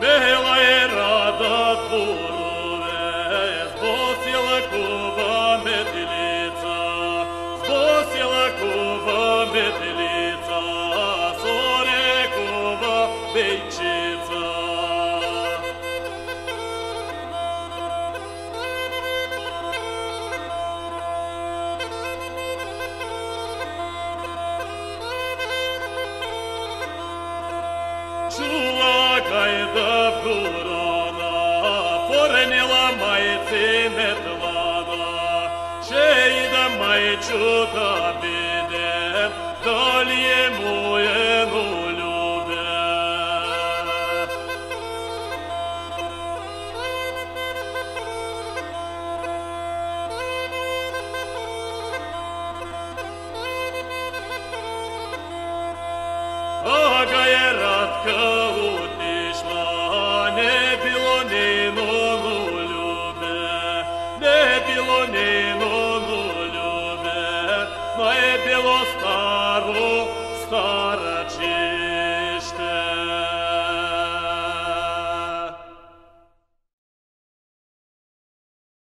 Bela era da purure, zbosila kuva metilica, zbosila kuva metilica, sore kuva bejčica. кайда бурана, поренила майці нетлана, ще й да майчу та біде, долі моє любе. Ага, Нину любе, моє біло стару, стару.